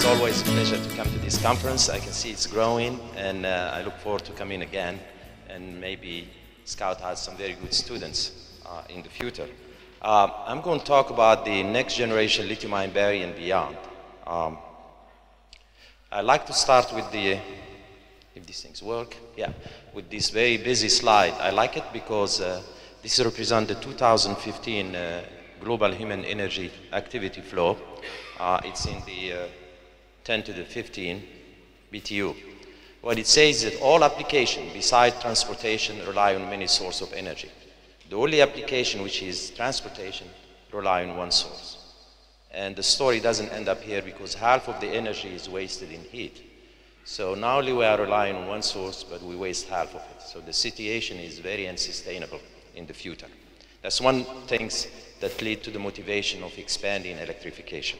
It's always a pleasure to come to this conference. I can see it's growing, and uh, I look forward to coming again and maybe scout out some very good students uh, in the future. Uh, I'm going to talk about the next generation lithium-ion battery and beyond. Um, I'd like to start with the, if these things work, yeah, with this very busy slide. I like it because uh, this represents the 2015 uh, global human energy activity flow. Uh, it's in the uh, 10 to the 15 BTU. What it says is that all applications besides transportation rely on many sources of energy. The only application which is transportation rely on one source. And the story doesn't end up here because half of the energy is wasted in heat. So not only we are relying on one source, but we waste half of it. So the situation is very unsustainable in the future. That's one thing that lead to the motivation of expanding electrification.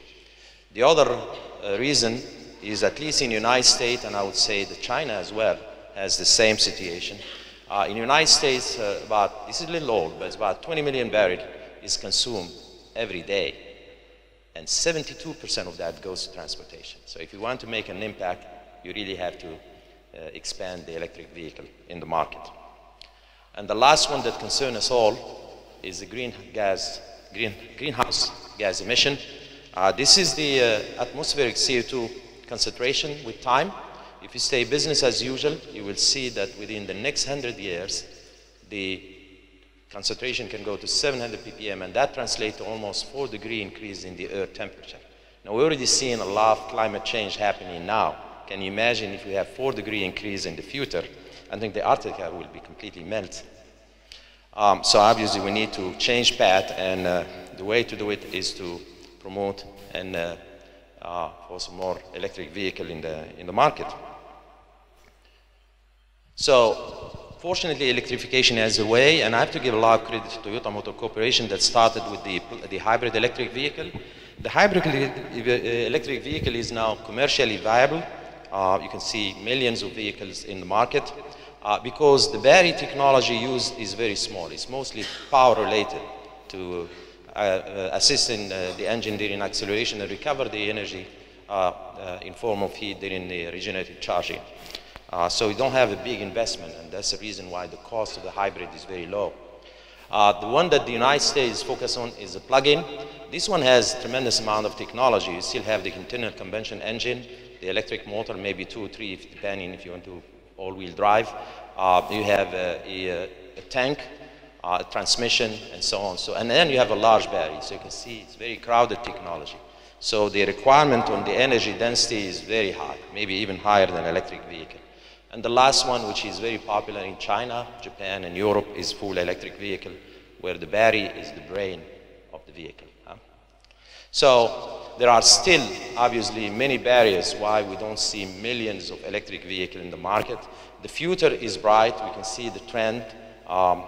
The other uh, reason is at least in the United States, and I would say that China as well has the same situation. Uh, in the United States, uh, about, this is a little old, but it's about 20 million barrel is consumed every day. And 72% of that goes to transportation. So if you want to make an impact, you really have to uh, expand the electric vehicle in the market. And the last one that concerns us all is the green gas, green, greenhouse gas emission. Uh, this is the uh, atmospheric CO2 concentration with time. If you stay business as usual, you will see that within the next 100 years, the concentration can go to 700 ppm, and that translates to almost 4 degree increase in the earth temperature. Now, we're already seeing a lot of climate change happening now. Can you imagine if we have 4 degree increase in the future? I think the Arctic will be completely melted. Um, so obviously we need to change path, and uh, the way to do it is to promote and uh, uh, some more electric vehicle in the, in the market. So fortunately electrification has a way and I have to give a lot of credit to Toyota Motor Corporation that started with the, the hybrid electric vehicle. The hybrid electric vehicle is now commercially viable. Uh, you can see millions of vehicles in the market uh, because the battery technology used is very small. It's mostly power related to uh, uh, assisting uh, the engine during acceleration and recover the energy in form of heat during the regenerative charging. so we don't have a big investment, and that's the reason why the cost of the hybrid is very low. The one that the United States focus on is the plug-in. This one has tremendous amount of technology. You still have the internal combustion engine, the electric motor, maybe two or three, depending if you want to all-wheel drive. Uh, you have a, a, a tank uh, transmission, and so on. So, and then you have a large battery. So you can see it's very crowded technology. So the requirement on the energy density is very high, maybe even higher than electric vehicle. And the last one, which is very popular in China, Japan, and Europe, is full electric vehicle, where the battery is the brain of the vehicle. Huh? So there are still, obviously, many barriers why we don't see millions of electric vehicles in the market. The future is bright. We can see the trend. Um,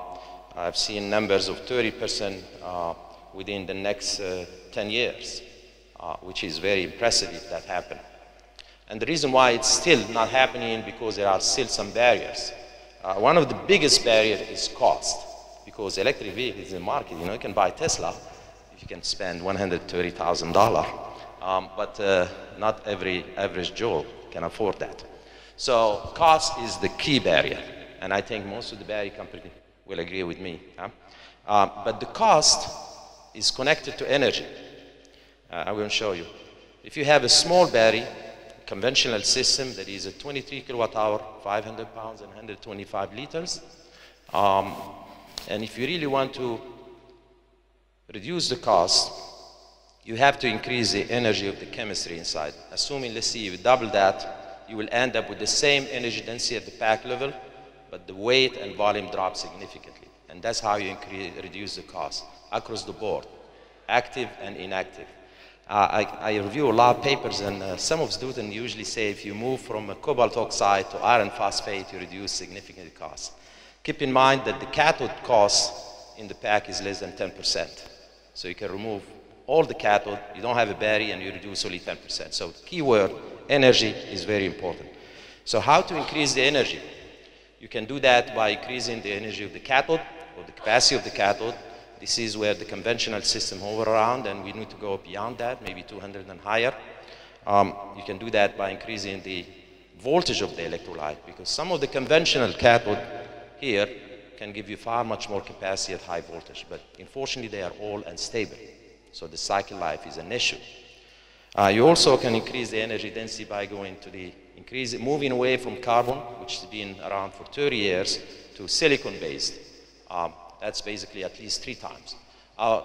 I've seen numbers of 30% uh, within the next uh, 10 years, uh, which is very impressive if that happened. And the reason why it's still not happening is because there are still some barriers. Uh, one of the biggest barriers is cost, because electric vehicles in the market, you know, you can buy Tesla if you can spend $130,000, um, but uh, not every average Joe can afford that. So cost is the key barrier, and I think most of the battery companies will agree with me. Huh? Uh, but the cost is connected to energy. Uh, I will show you. If you have a small battery, conventional system that is a 23 kilowatt hour, 500 pounds and 125 liters, um, and if you really want to reduce the cost, you have to increase the energy of the chemistry inside. Assuming, let's see, you double that, you will end up with the same energy density at the pack level, but the weight and volume drop significantly. And that's how you increase, reduce the cost across the board, active and inactive. Uh, I, I, review a lot of papers, and uh, some of students usually say if you move from cobalt oxide to iron phosphate, you reduce significant cost. Keep in mind that the cathode cost in the pack is less than 10%. So you can remove all the cathode, you don't have a battery, and you reduce only 10%. So keyword, energy is very important. So how to increase the energy? You can do that by increasing the energy of the cathode or the capacity of the cathode. This is where the conventional system hover around and we need to go beyond that, maybe 200 and higher. Um, you can do that by increasing the voltage of the electrolyte because some of the conventional cathode here can give you far much more capacity at high voltage, but unfortunately they are all unstable. So the cycle life is an issue. Uh, you also can increase the energy density by going to the increase, moving away from carbon, which has been around for 30 years, to silicon-based. Um, that's basically at least three times. Uh,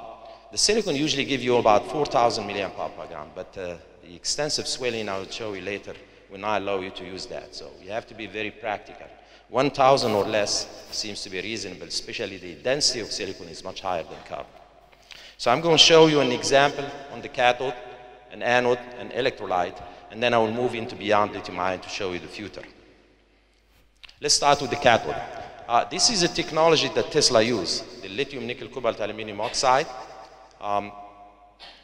the silicon usually give you about 4,000 milliampere per gram, but uh, the extensive swelling I will show you later will not allow you to use that. So you have to be very practical. 1,000 or less seems to be reasonable, especially the density of silicon is much higher than carbon. So I'm going to show you an example on the cathode, an anode, an electrolyte, and then I will move into beyond lithium ion to show you the future. Let's start with the cathode. Uh, this is a technology that Tesla used, the lithium nickel cobalt aluminum oxide. Um,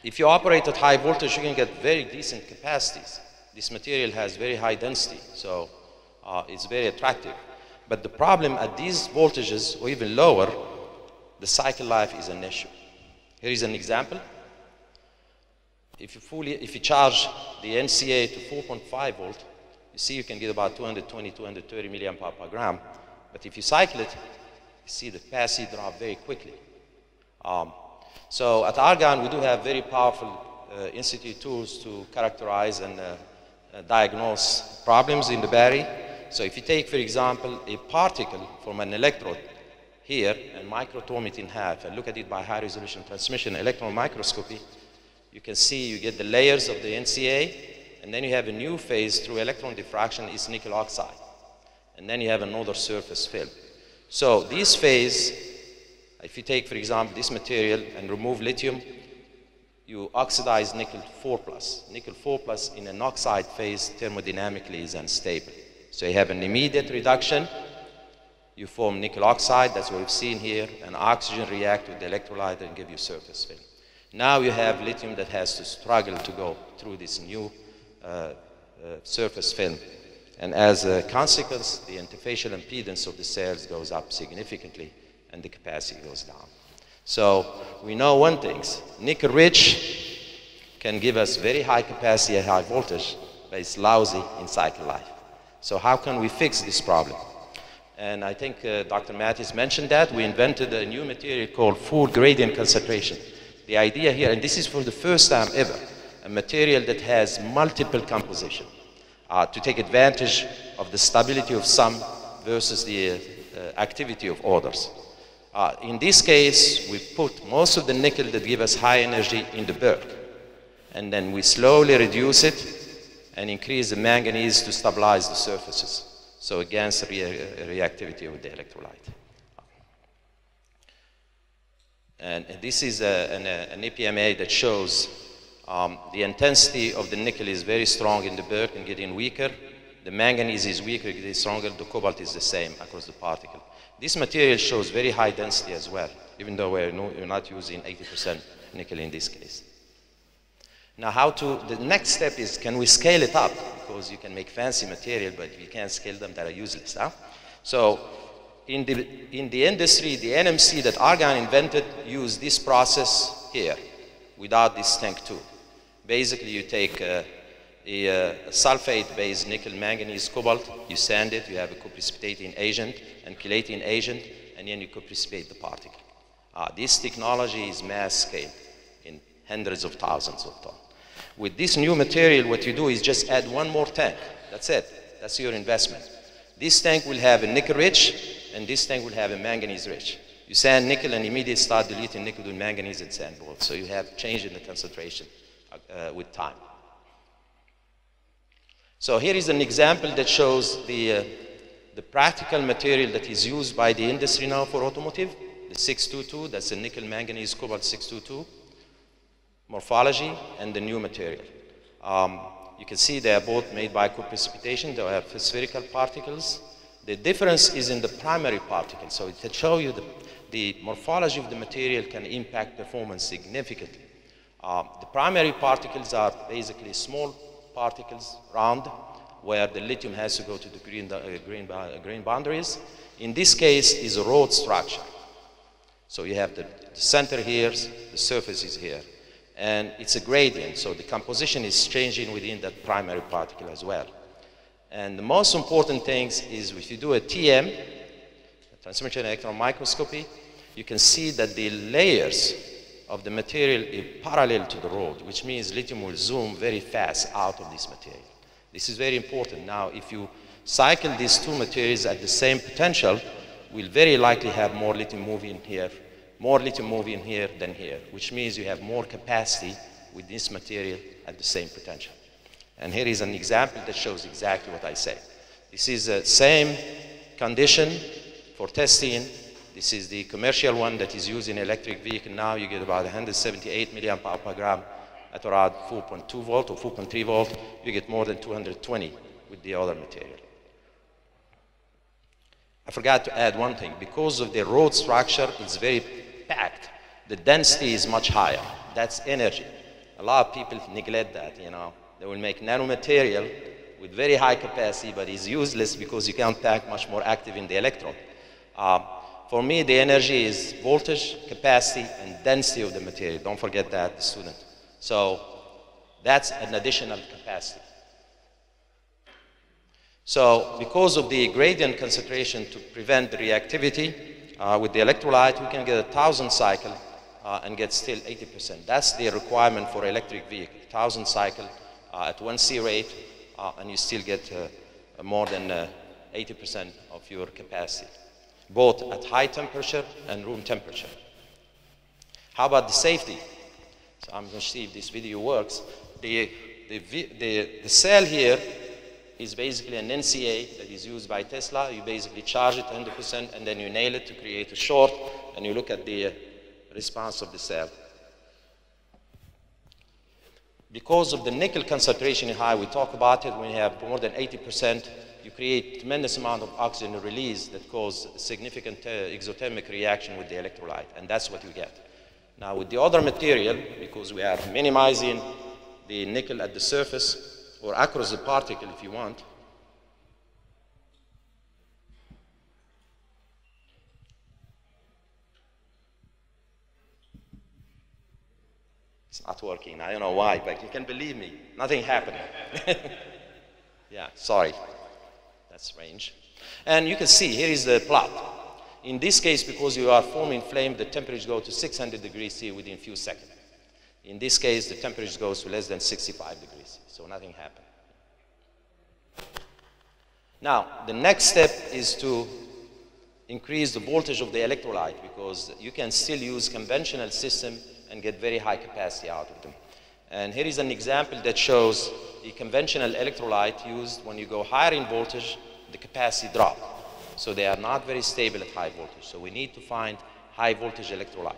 if you operate at high voltage, you can get very decent capacities. This material has very high density, so uh, it's very attractive. But the problem at these voltages, or even lower, the cycle life is an issue. Here is an example. If you, fully, if you charge the NCA to 4.5 volt, you see you can get about 220, 230 milliampere per gram. But if you cycle it, you see the capacity drop very quickly. Um, so at Argonne, we do have very powerful uh, in situ tools to characterize and uh, uh, diagnose problems in the battery. So if you take, for example, a particle from an electrode here and microtome it in half and look at it by high resolution transmission electron microscopy, you can see you get the layers of the NCA and then you have a new phase through electron diffraction is nickel oxide. And then you have another surface film. So this phase, if you take, for example, this material and remove lithium, you oxidize nickel 4 plus. Nickel 4 plus in an oxide phase thermodynamically is unstable. So you have an immediate reduction you form nickel oxide, that's what we've seen here, and oxygen react with the electrolyte and give you surface film. Now you have lithium that has to struggle to go through this new uh, uh, surface film. And as a consequence, the interfacial impedance of the cells goes up significantly and the capacity goes down. So we know one thing, nickel rich can give us very high capacity at high voltage, but it's lousy in cycle life. So how can we fix this problem? And I think uh, Dr. Mattis mentioned that. We invented a new material called full gradient concentration. The idea here, and this is for the first time ever, a material that has multiple composition uh, to take advantage of the stability of some versus the uh, activity of others. Uh, in this case, we put most of the nickel that give us high energy in the bulk. And then we slowly reduce it and increase the manganese to stabilize the surfaces so against re reactivity of the electrolyte. And, this is a, an, an, EPMA that shows um, the intensity of the nickel is very strong in the bulk and getting weaker. The manganese is weaker, getting stronger. The cobalt is the same across the particle. This material shows very high density as well, even though we're, no, we're not using 80% nickel in this case. Now how to, the next step is can we scale it up? Because you can make fancy material, but you can't scale them that are useless. Huh? So in the, in the industry, the NMC that Argonne invented used this process here without this tank too. Basically, you take a, a, a sulfate-based nickel manganese cobalt, you sand it, you have a co-precipitating agent and chelating agent, and then you co-precipitate the particle. Uh, this technology is mass scale in hundreds of thousands of tons. With this new material, what you do is just add one more tank. That's it. That's your investment. This tank will have a nickel rich, and this tank will have a manganese rich. You sand nickel and immediately start deleting nickel with manganese and sand both. So you have change in the concentration uh, with time. So here is an example that shows the, uh, the practical material that is used by the industry now for automotive. The 622, that's a nickel manganese cobalt 622 morphology and the new material. Um, you can see they are both made by co-precipitation. They have spherical particles. The difference is in the primary particle. So to show you the, the morphology of the material can impact performance significantly. Uh, the primary particles are basically small particles, round, where the lithium has to go to the grain, uh, grain, uh, grain boundaries. In this case is a rod structure. So you have the, the center here, the surface is here. And it's a gradient, so the composition is changing within that primary particle as well. And the most important thing is if you do a TM, transmission electron microscopy, you can see that the layers of the material are parallel to the rod, which means lithium will zoom very fast out of this material. This is very important. Now, if you cycle these two materials at the same potential, we'll very likely have more lithium moving here, more lithium moving here than here, which means you have more capacity with this material at the same potential. And here is an example that shows exactly what I say. This is the same condition for testing. This is the commercial one that is used in electric vehicle. Now you get about 178 milliamp per gram at around 4.2 volt or 4.3 volt. You get more than 220 with the other material. I forgot to add one thing. Because of the rod structure, it's very packed. The density is much higher. That's energy. A lot of people neglect that, you know. They will make nanomaterial with very high capacity, but it's useless because you can't pack much more active in the electron. Uh, for me, the energy is voltage, capacity, and density of the material. Don't forget that, the student. So that's an additional capacity. So because of the gradient concentration to prevent the reactivity, uh, with the electrolyte, we can get a 1,000 cycle uh, and get still 80%. That's the requirement for electric vehicle, 1,000 cycle at 1C rate, uh, and you still get uh, more than 80% uh, of your capacity, both at high temperature and room temperature. How about the safety? So I'm going to see if this video works. The, the, the, the cell here is basically an NCA that is used by Tesla. You basically charge it 100% and then you nail it to create a short and you look at the uh, response of the cell. Because of the nickel concentration high, we talk about it when you have more than 80%, you create tremendous amount of oxygen release that cause significant uh, exothermic reaction with the electrolyte, and that's what you get. Now with the other material, because we are minimizing the nickel at the surface, or across the particle if you want. It's not working. I don't know why, but you can believe me. Nothing happened. yeah, sorry. That's strange. And you can see, here is the plot. In this case, because you are forming flame, the temperature goes to 600 degrees C within few seconds. In this case, the temperature goes to less than 65 degrees, C, so nothing happened. Now, the next step is to increase the voltage of the electrolyte because you can still use conventional system and get very high capacity out of them. And here is an example that shows the conventional electrolyte used when you go higher in voltage, the capacity drop. So they are not very stable at high voltage. So we need to find high voltage electrolyte.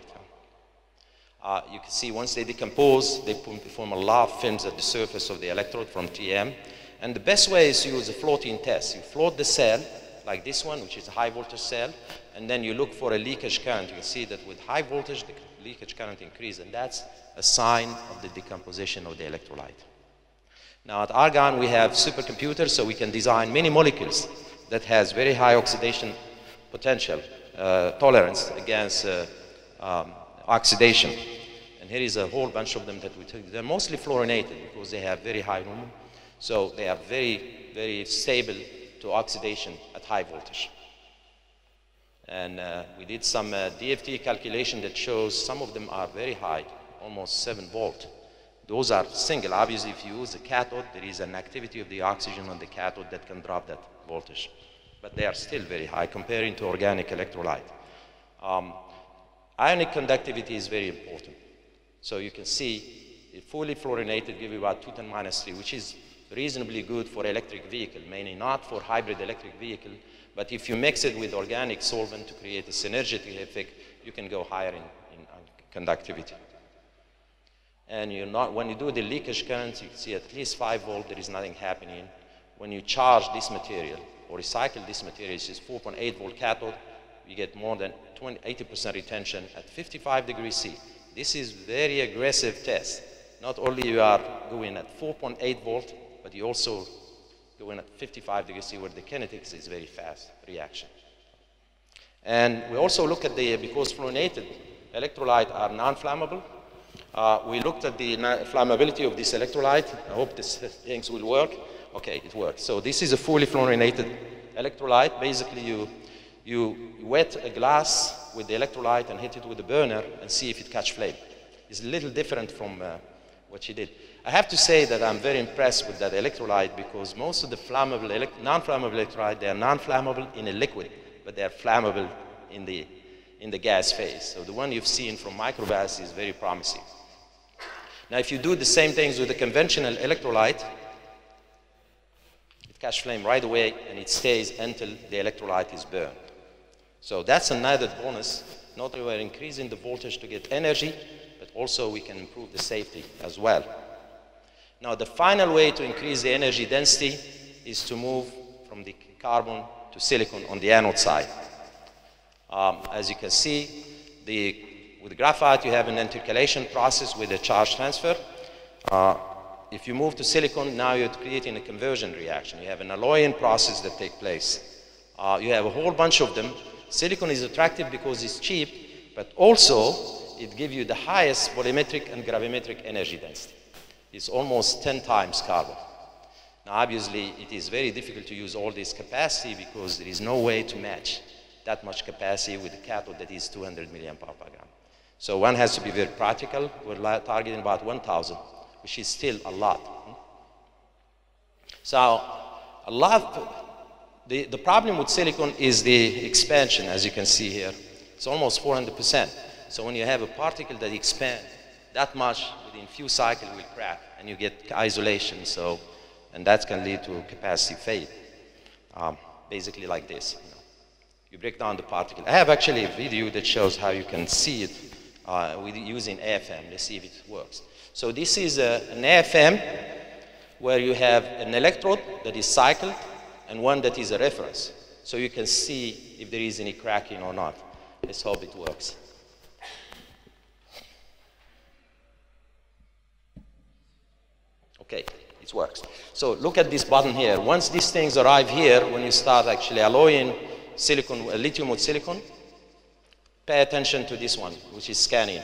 Uh, you can see once they decompose, they form a lot of films at the surface of the electrode from TM. And the best way is to use a floating test. You float the cell, like this one, which is a high voltage cell, and then you look for a leakage current. You can see that with high voltage, the leakage current increase, and that's a sign of the decomposition of the electrolyte. Now at Argonne, we have supercomputers, so we can design many molecules that has very high oxidation potential, uh, tolerance against uh, um, oxidation. And here is a whole bunch of them that we took. They're mostly fluorinated because they have very high lumen. So they are very, very stable to oxidation at high voltage. And uh, we did some uh, DFT calculation that shows some of them are very high, almost 7 volt. Those are single. Obviously, if you use a cathode, there is an activity of the oxygen on the cathode that can drop that voltage. But they are still very high comparing to organic electrolyte. Um, Ionic conductivity is very important. So you can see fully fluorinated give you about 2 10 minus 3, which is reasonably good for electric vehicle, mainly not for hybrid electric vehicle, but if you mix it with organic solvent to create a synergetic effect, you can go higher in, in conductivity. And you're not, when you do the leakage current, you see at least 5 volt, there is nothing happening. When you charge this material or recycle this material, it's just 4.8 volt cathode, you get more than 20, 80% retention at 55 degrees C. This is very aggressive test. Not only you are going at 4.8 volt, but you also go in at 55 degrees C where the kinetics is very fast reaction. And we also look at the, because fluorinated electrolyte are non-flammable, Uh, we looked at the flammability of this electrolyte. I hope these things will work. Okay, it works. So this is a fully fluorinated electrolyte. Basically, you, you wet a glass with the electrolyte and hit it with a burner and see if it catch flame. It's a little different from uh, what she did. I have to say that I'm very impressed with that electrolyte because most of the flammable, non-flammable electrolyte, they are non-flammable in a liquid, but they are flammable in the, in the gas phase. So the one you've seen from Microvast is very promising. Now, if you do the same things with a conventional electrolyte, it catches flame right away and it stays until the electrolyte is burned. So that's another bonus. Not only we're increasing the voltage to get energy, also we can improve the safety as well. Now, the final way to increase the energy density is to move from the carbon to silicon on the anode side. Um, as you can see, the, with graphite, you have an intercalation process with a charge transfer. Uh, if you move to silicon, now you're creating a conversion reaction. You have an alloying process that takes place. Uh, you have a whole bunch of them. Silicon is attractive because it's cheap, but also it gives you the highest volumetric and gravimetric energy density It's almost 10 times carbon. Now, obviously, it is very difficult to use all this capacity because there is no way to match that much capacity with a cathode that is 200 milliampere per gram. So one has to be very practical. We're targeting about 1,000, which is still a lot. So a lot, the, the problem with silicon is the expansion, as you can see here. It's almost 400%. So when you have a particle that expands that much, within few cycles will crack and you get isolation. So, and that can lead to capacity fade. Um, basically like this. You, know. you, break down the particle. I have actually a video that shows how you can see it uh, with using AFM. Let's see if it works. So this is a, an AFM where you have an electrode that is cycled and one that is a reference. So you can see if there is any cracking or not. Let's hope it works. Okay, it works. So look at this button here. Once these things arrive here, when you start actually alloying silicon, uh, lithium with silicon, pay attention to this one, which is scanning.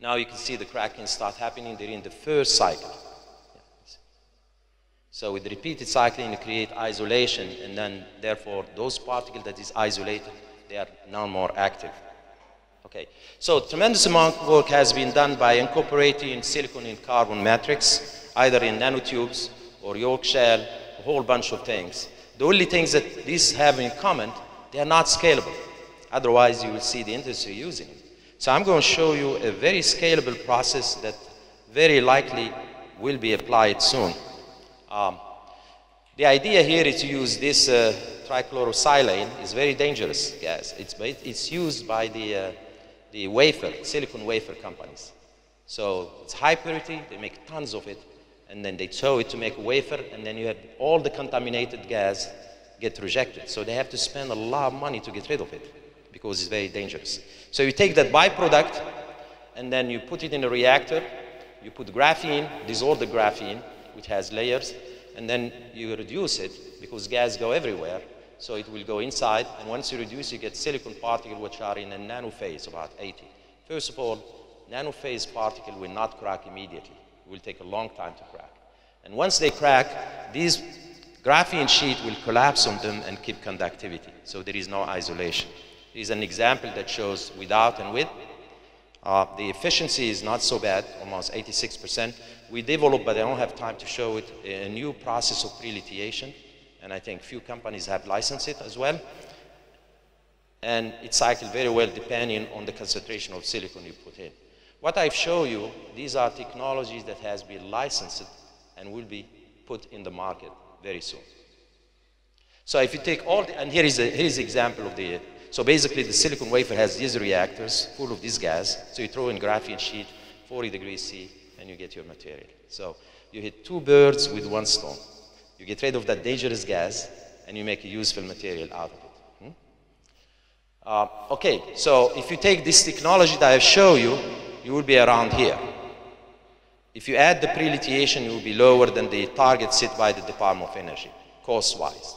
Now you can see the cracking start happening during the first cycle. So with repeated cycling, you create isolation, and then therefore those particles that is isolated, they are now more active. Okay, so tremendous amount of work has been done by incorporating silicon in carbon matrix, either in nanotubes or yolk shell, a whole bunch of things. The only things that these have in common, they are not scalable. Otherwise, you will see the industry using it. So I'm going to show you a very scalable process that very likely will be applied soon. Um, the idea here is to use this uh, trichlorosilane. It's very dangerous gas. It's, it's used by the, uh, the wafer, silicon wafer companies. So it's high purity, they make tons of it, and then they tow it to make a wafer, and then you have all the contaminated gas get rejected. So they have to spend a lot of money to get rid of it because it's very dangerous. So you take that byproduct, and then you put it in a reactor, you put graphene, dissolve the graphene, which has layers, and then you reduce it because gas go everywhere. So it will go inside, and once you reduce, you get silicon particles which are in a nanophase, about 80. First of all, nanophase particle will not crack immediately. It will take a long time to crack. And once they crack, these graphene sheet will collapse on them and keep conductivity. So there is no isolation. Here is an example that shows without and with. Uh, the efficiency is not so bad, almost 86%. We developed, but I don't have time to show it, a new process of pre-lithiation, and I think few companies have licensed it as well. And it cycles very well depending on the concentration of silicon you put in. What I've shown you, these are technologies that has been licensed and will be put in the market very soon. So if you take all, the, and here is, a, here is an example of the so basically, the silicon wafer has these reactors full of this gas. So you throw in graphene sheet, 40 degrees C, and you get your material. So you hit two birds with one stone. You get rid of that dangerous gas, and you make a useful material out of it. Hmm? Uh, okay, so if you take this technology that I show you, you will be around here. If you add the pre-lithiation, it will be lower than the target set by the Department of Energy, cost-wise.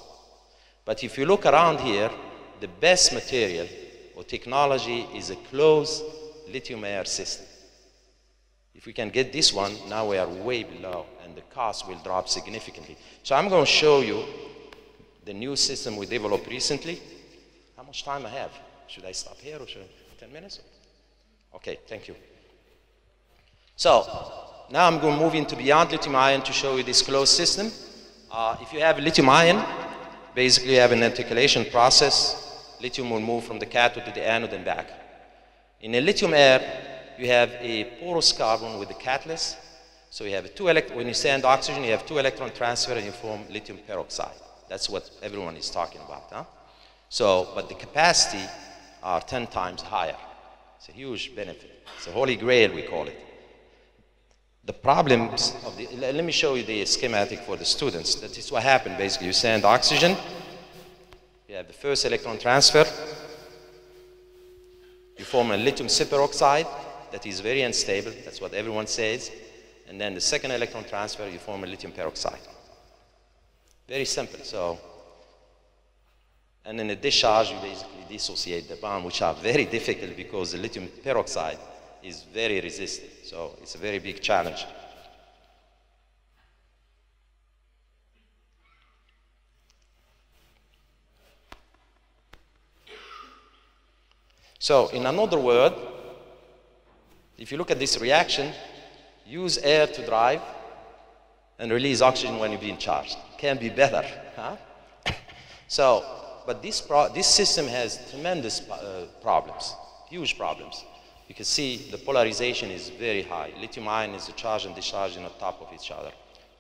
But if you look around here, the best material or technology is a closed lithium air system. If we can get this one, now we are way below and the cost will drop significantly. So I'm going to show you the new system we developed recently. How much time I have? Should I stop here or should I, 10 minutes? Okay, thank you. So now I'm going to move into beyond lithium ion to show you this closed system. Uh, if you have a lithium ion, basically you have an intercalation process. Lithium will move from the cathode to the anode and back. In a lithium air, you have a porous carbon with the catalyst. So you have two elect when you send oxygen, you have two electron transfer and you form lithium peroxide. That's what everyone is talking about. Huh? So, but the capacity are 10 times higher. It's a huge benefit. It's a holy grail, we call it. The problems of the, let me show you the schematic for the students. That is what happened basically. You send oxygen, you have the first electron transfer, you form a lithium superoxide that is very unstable, that's what everyone says, and then the second electron transfer, you form a lithium peroxide. Very simple. So, and in a discharge, you basically dissociate the bond, which are very difficult because the lithium peroxide is very resistant. So it's a very big challenge. So in another word, if you look at this reaction, use air to drive and release oxygen when you're being charged. Can be better, huh? so, but this, this system has tremendous uh, problems, huge problems. You can see the polarization is very high. Lithium ion is charged and discharged on top of each other.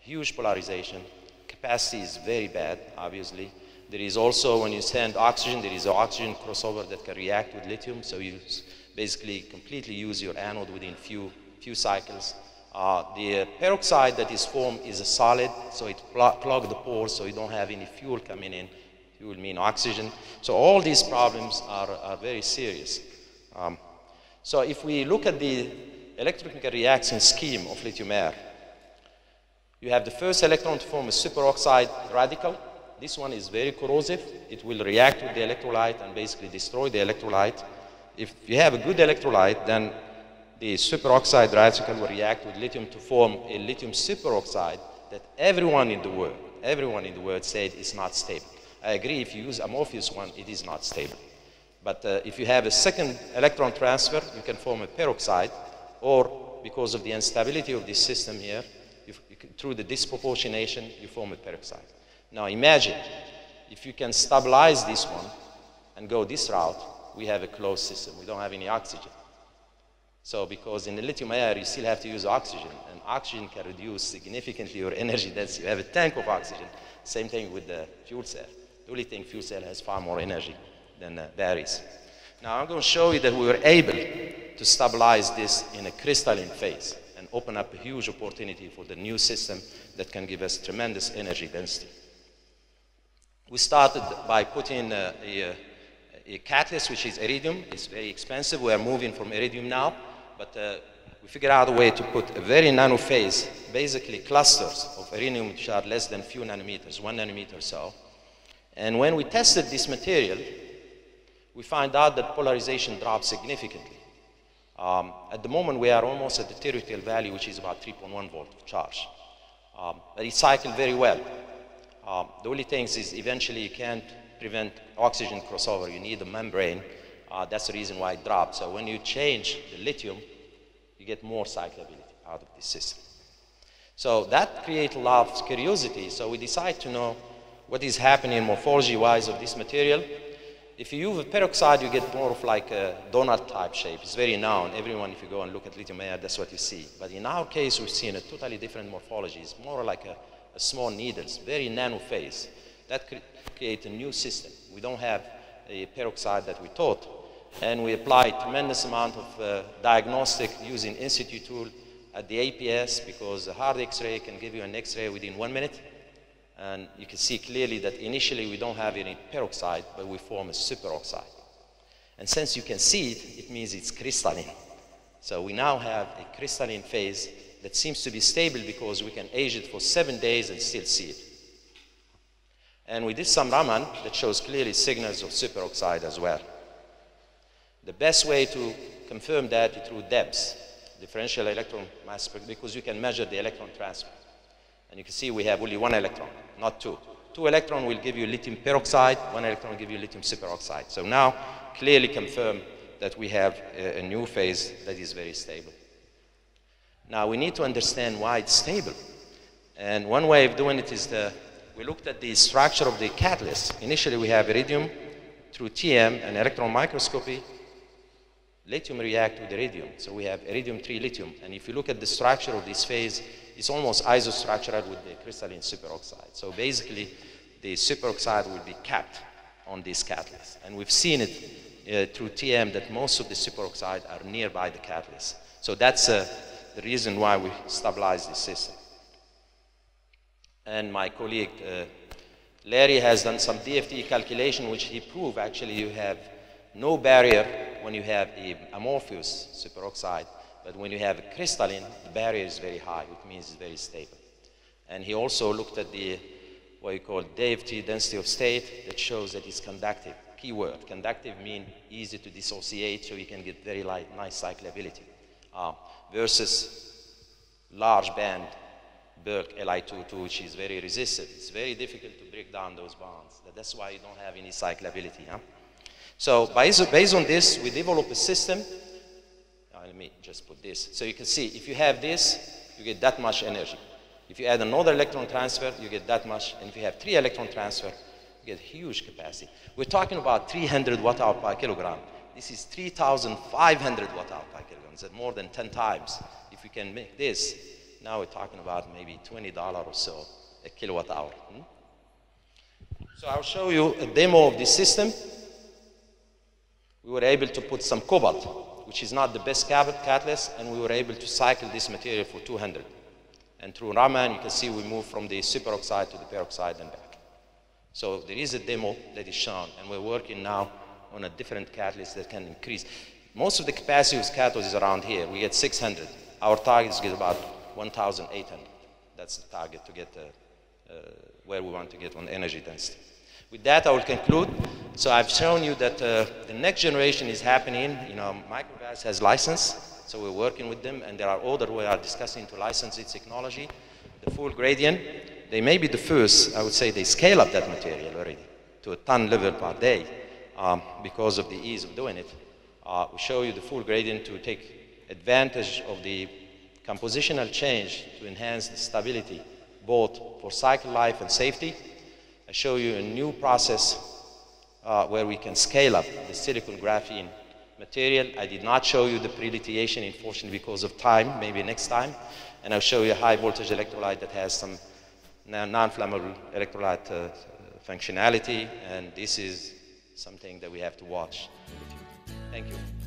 Huge polarization. Capacity is very bad, obviously. There is also, when you send oxygen, there is oxygen crossover that can react with lithium, so you basically completely use your anode within few, few cycles. Uh, the peroxide that is formed is a solid, so it clogs the pores, so you don't have any fuel coming in. Fuel mean oxygen. So all these problems are, are very serious. Um, so if we look at the electrochemical reaction scheme of lithium air, you have the first electron to form a superoxide radical. This one is very corrosive. It will react with the electrolyte and basically destroy the electrolyte. If you have a good electrolyte, then the superoxide radical will react with lithium to form a lithium superoxide that everyone in the world, everyone in the world said is not stable. I agree, if you use amorphous one, it is not stable. But uh, if you have a second electron transfer, you can form a peroxide, or because of the instability of this system here, you, you can, through the disproportionation, you form a peroxide. Now imagine, if you can stabilize this one and go this route, we have a closed system. We don't have any oxygen. So because in the lithium air, you still have to use oxygen, and oxygen can reduce significantly your energy density. You have a tank of oxygen. Same thing with the fuel cell. The only thing fuel cell has far more energy than uh, batteries. Now I'm going to show you that we were able to stabilize this in a crystalline phase and open up a huge opportunity for the new system that can give us tremendous energy density. We started by putting uh, a, a, catalyst, which is iridium. It's very expensive. We are moving from iridium now but uh, we figured out a way to put a very nano phase, basically clusters of iridium which are less than few nanometers, one nanometer or so. And when we tested this material, we find out that polarization dropped significantly. Um, at the moment, we are almost at the theoretical value, which is about 3.1 volt of charge. Um, but it cycled very well. Um, the only thing is eventually you can't prevent oxygen crossover. You need a membrane uh, that's the reason why it dropped. So when you change the lithium, you get more cyclability out of this system. So that creates a lot of curiosity. So we decide to know what is happening morphology-wise of this material. If you use a peroxide, you get more of like a donut type shape. It's very known. Everyone, if you go and look at lithium air, that's what you see. But in our case, we've seen a totally different morphology. It's more like a, a small needles, very nano phase. That cre creates a new system. We don't have a peroxide that we thought and we applied tremendous amount of uh, diagnostic using in situ tool at the APS because a hard X-ray can give you an X-ray within one minute. And you can see clearly that initially we don't have any peroxide, but we form a superoxide. And since you can see it, it means it's crystalline. So we now have a crystalline phase that seems to be stable because we can age it for seven days and still see it. And we did some Raman that shows clearly signals of superoxide as well. The best way to confirm that is through DEMS, differential electron mass because you can measure the electron transfer. And you can see we have only one electron, not two. Two electron will give you lithium peroxide, one electron will give you lithium superoxide. So now clearly confirm that we have a, a new phase that is very stable. Now we need to understand why it's stable. And one way of doing it is the, we looked at the structure of the catalyst. Initially we have iridium through TM and electron microscopy. Lithium react with the iridium. So we have iridium-3 lithium. And if you look at the structure of this phase, it's almost isostructural with the crystalline superoxide. So basically, the superoxide will be capped on this catalyst. And we've seen it uh, through TM that most of the superoxide are nearby the catalyst. So that's uh, the reason why we stabilize this system. And my colleague uh, Larry has done some DFT calculation which he proved actually you have no barrier when you have a amorphous superoxide, but when you have a crystalline, the barrier is very high, which means it's very stable. And he also looked at the what you call DFT density of state that shows that it's conductive. Keyword, conductive mean easy to dissociate so you can get very light, nice cyclability uh, versus large band bulk Li22, which is very resistant. It's very difficult to break down those bonds. That's why you don't have any cyclability. Huh? So based, on this, we develop a system. Uh, let me just put this. So you can see, if you have this, you get that much energy. If you add another electron transfer, you get that much. And if you have three electron transfer, you get huge capacity. We're talking about 300 watt hour per kilogram. This is 3,500 watt hour per kilogram. It's more than 10 times. If you can make this, now we're talking about maybe $20 or so a kilowatt hour. Hmm? So I'll show you a demo of this system. We were able to put some cobalt, which is not the best catalyst, and we were able to cycle this material for 200. And through Raman, you can see we move from the superoxide to the peroxide and back. So there is a demo that is shown, and we're working now on a different catalyst that can increase. Most of the capacity of cathodes is around here. We get 600. Our target is get about 1,800. That's the target to get uh, uh, where we want to get on energy density. With that, I will conclude. So I've shown you that uh, the next generation is happening. You know, Microvast has license, so we're working with them, and there are others we are discussing to license its technology. The full gradient, they may be the first, I would say they scale up that material already to a ton level per day um, because of the ease of doing it uh, we show you the full gradient to take advantage of the compositional change to enhance the stability, both for cycle life and safety. I show you a new process uh, where we can scale up the silicon graphene material. I did not show you the pre-lithiation, unfortunately, because of time, maybe next time. And I'll show you a high voltage electrolyte that has some non-flammable electrolyte uh, functionality, and this is something that we have to watch. Thank you.